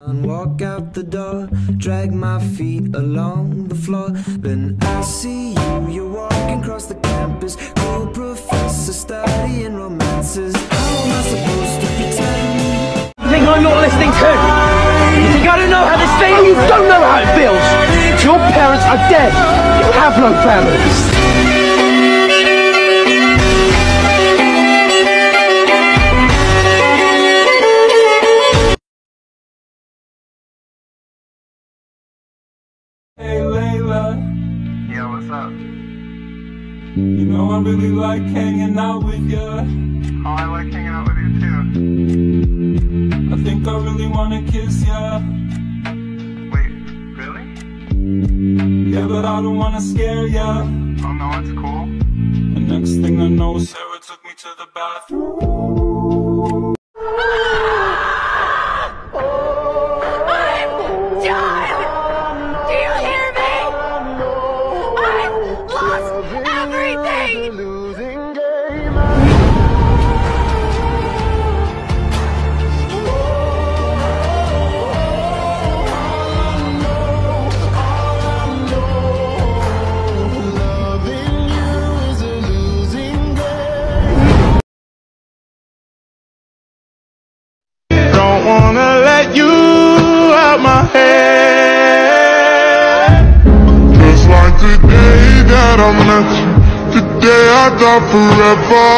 And walk out the door, drag my feet along the floor. Then I see you, you're walking across the campus. Cool professor studying romances. How am I supposed to pretend? You think I'm not listening to? You think I don't know how this feels? You don't know how it feels. Your parents are dead. You have no family. I really like hanging out with ya. Oh, I like hanging out with you too. I think I really wanna kiss ya. Wait, really? Yeah, but I don't wanna scare ya. Oh no, it's cool. And next thing I know, Sarah took me to the bathroom. Just like the day that I met you. The day I thought forever.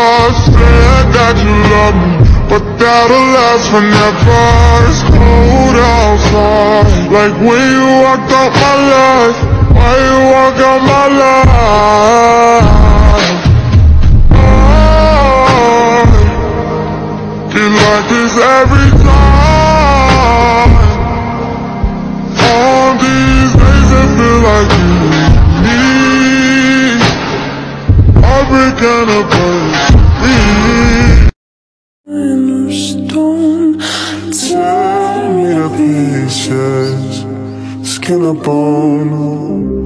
Said that you love me. But that'll last forever. It's cold outside. Like when you walked out my life. Why you walk out my life? Oh, I feel like this every time. On these days, I feel like you need. Every kind of person. Stone, tear me to pieces. Skin and bone.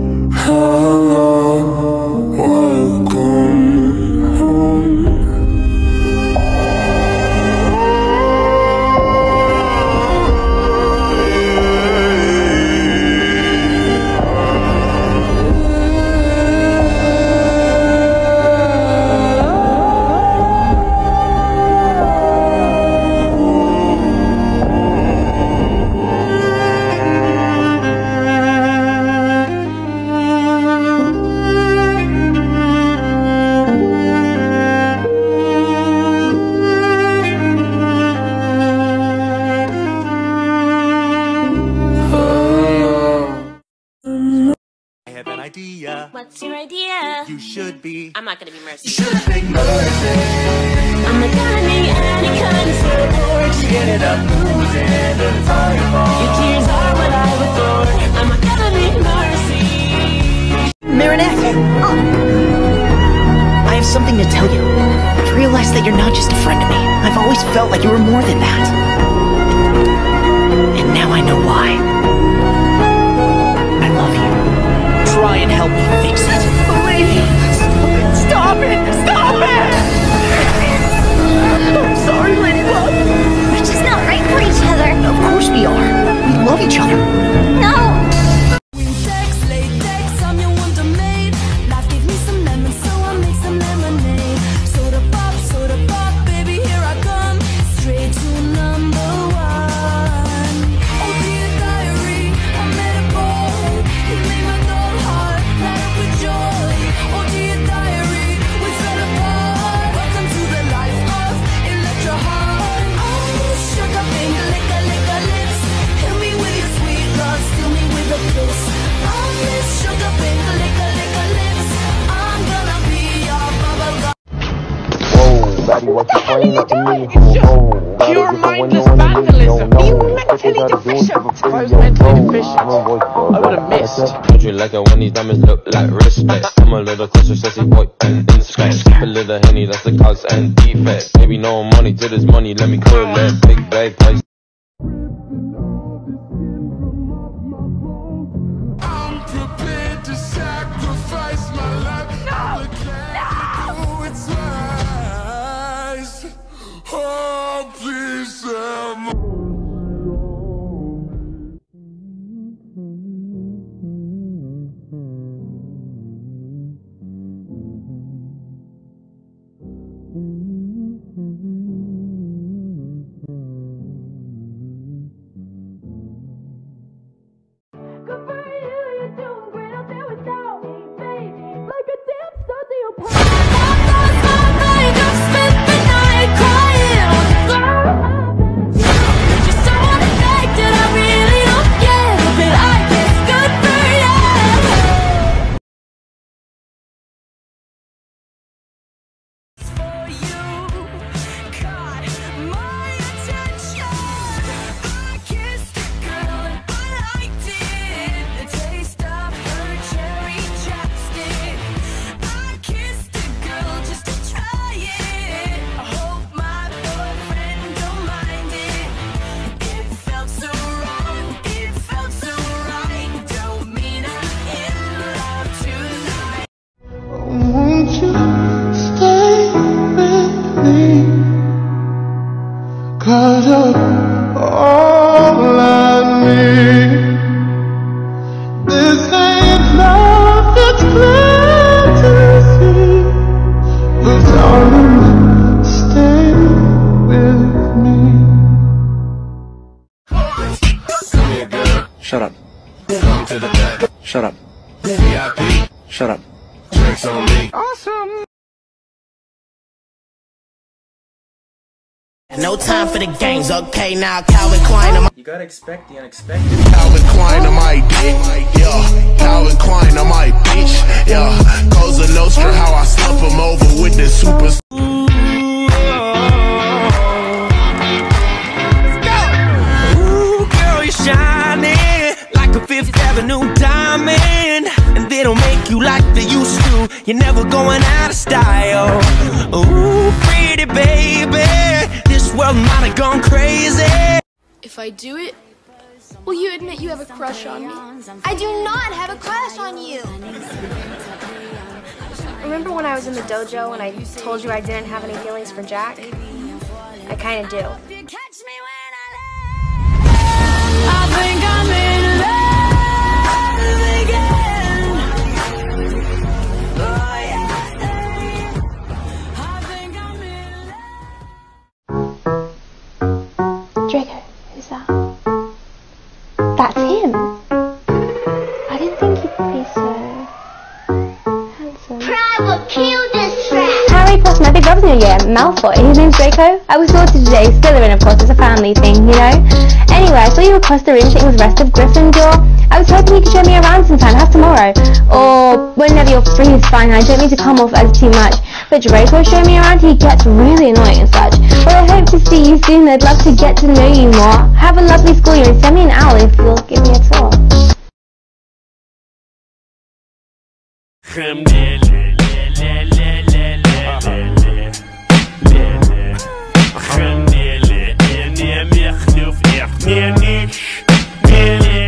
Should. I'm not gonna be mercy. I'm not gonna be any kind of support. You ended up losing, and it's all your fault. Your tears are what I adore. I'm not gonna be mercy. Marinette! I have something to tell you. I've realized that you're not just a friend to me. I've always felt like you were more than that. You mentally deficient? If I was mentally deficient, I would have missed. Told you like it when these diamonds look like respect. I'm a little closer, sassy boy, and inspect. Skip a little henny, that's the cause and defect. Baby, no money to this money, let me cool that big bag price. Shut up. Awesome. No time for the games, okay? Now Calvin Klein, I'm You gotta expect the unexpected. Calvin Klein, I might dick. Yeah, Calvin Klein, I might bitch. Yeah, Cosa Nostra, how I slump him over with the super. You're never going out of style. Ooh, pretty baby. This world might have gone crazy. If I do it, will you admit you have a crush on me? I do not have a crush on you. Remember when I was in the dojo and I told you I didn't have any feelings for Jack? I kind of do. Year, Malfoy. His name's Draco. I was sorted today. Slytherin, of course, it's a family thing, you know. Anyway, I saw you across the room sitting with the rest of Gryffindor. I was hoping you could show me around sometime, perhaps tomorrow, or whenever you're free is fine. I don't mean to come off as too much, but Draco showing me around, he gets really annoying and such. Well, I hope to see you soon. I'd love to get to know you more. Have a lovely school year and send me an owl if you'll give me a tour.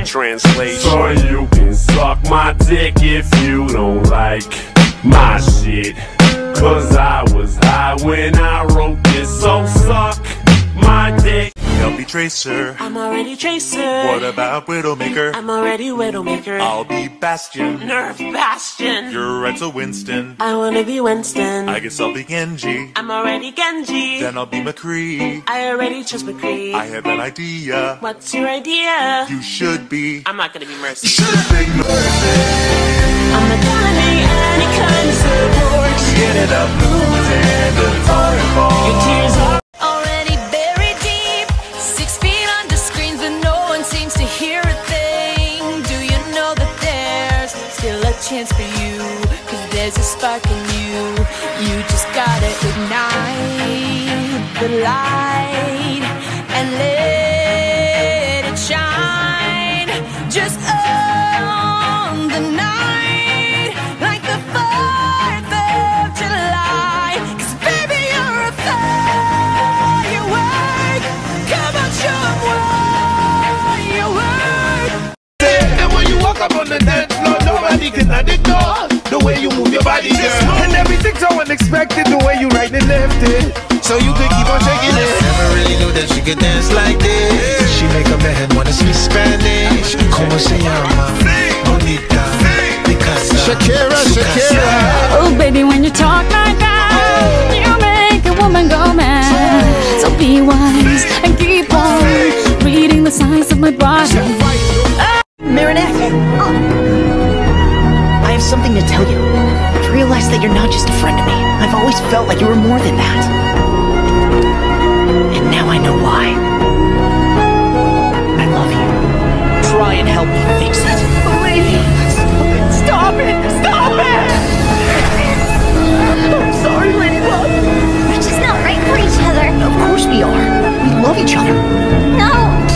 Translation. So you can suck my dick if you don't like my shit. Cause I was high when I wrote this, so suck Tracer. I'm already Tracer. What about Widowmaker? I'm already Widowmaker. I'll be Bastion. Nerf Bastion. You're Retzel Winston. I wanna be Winston. I guess I'll be Genji. I'm already Genji. Then I'll be McCree. I already chose McCree. I have an idea. What's your idea? You should be. I'm not gonna be Mercy. You Should have been I'm not gonna need any kind of support. You ended up losing the. Your tears are chance for you? Cause there's a spark in you. You just gotta ignite the light and let it shine. Just on the night, like the 4th of July. Cause baby, you're a firework. Come on, show 'em what you work. And when you walk up on the dance can ignore the way you move your body, girl. And everything's so unexpected, the way you right and left it. So you could keep on shaking it. Never really knew that she could dance like this. She make a man wanna speak Spanish. Como se llama? Bonita. Picasa. Shakira, Shakira. Felt like you were more than that. And now I know why. I love you. Try and help me fix it. Please. Stop it! Stop it! I'm sorry, Lady Love. We're just not right for each other. Of course we are. We love each other. No.